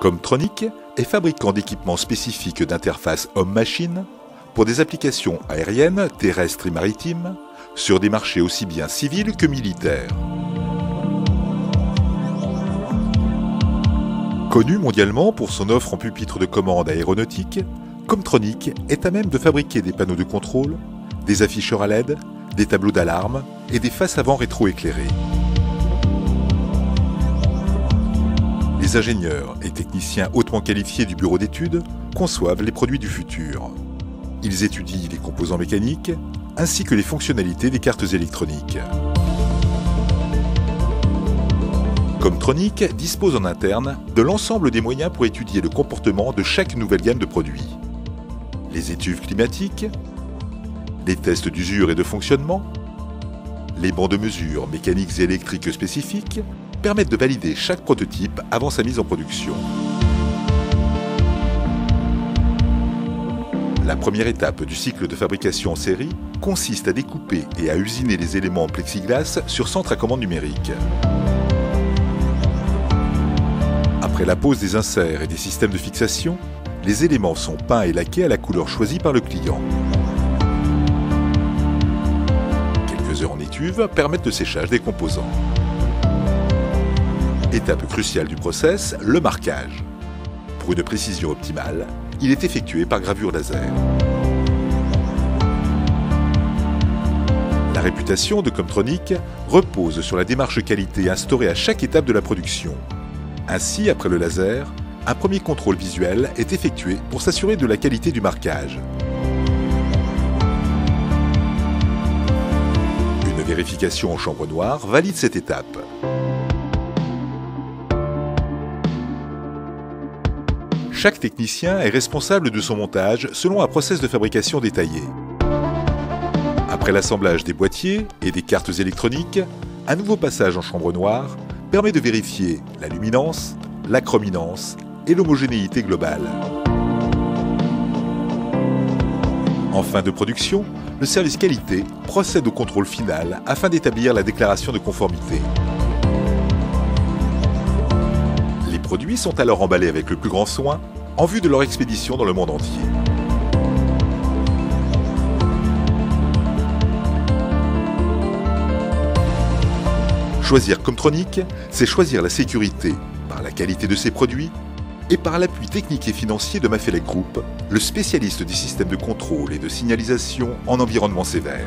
Comtronic est fabricant d'équipements spécifiques d'interface homme-machine pour des applications aériennes, terrestres et maritimes sur des marchés aussi bien civils que militaires. Connu mondialement pour son offre en pupitre de commande aéronautique, Comtronic est à même de fabriquer des panneaux de contrôle, des afficheurs à LED, des tableaux d'alarme et des faces avant rétroéclairées. Les ingénieurs et techniciens hautement qualifiés du bureau d'études conçoivent les produits du futur. Ils étudient les composants mécaniques ainsi que les fonctionnalités des cartes électroniques. Comtronic dispose en interne de l'ensemble des moyens pour étudier le comportement de chaque nouvelle gamme de produits. Les études climatiques, les tests d'usure et de fonctionnement, les bancs de mesure mécaniques et électriques spécifiques, permettent de valider chaque prototype avant sa mise en production. La première étape du cycle de fabrication en série consiste à découper et à usiner les éléments en plexiglas sur centre à commande numérique. Après la pose des inserts et des systèmes de fixation, les éléments sont peints et laqués à la couleur choisie par le client. Quelques heures en étuve permettent le séchage des composants. Étape cruciale du process, le marquage. Pour une précision optimale, il est effectué par gravure laser. La réputation de Comtronic repose sur la démarche qualité instaurée à chaque étape de la production. Ainsi, après le laser, un premier contrôle visuel est effectué pour s'assurer de la qualité du marquage. Une vérification en chambre noire valide cette étape. Chaque technicien est responsable de son montage selon un process de fabrication détaillé. Après l'assemblage des boîtiers et des cartes électroniques, un nouveau passage en chambre noire permet de vérifier la luminance, la chrominance et l'homogénéité globale. En fin de production, le service qualité procède au contrôle final afin d'établir la déclaration de conformité. Sont alors emballés avec le plus grand soin en vue de leur expédition dans le monde entier. Choisir Comtronic, c'est choisir la sécurité par la qualité de ses produits et par l'appui technique et financier de Mafelec Group, le spécialiste des systèmes de contrôle et de signalisation en environnement sévère.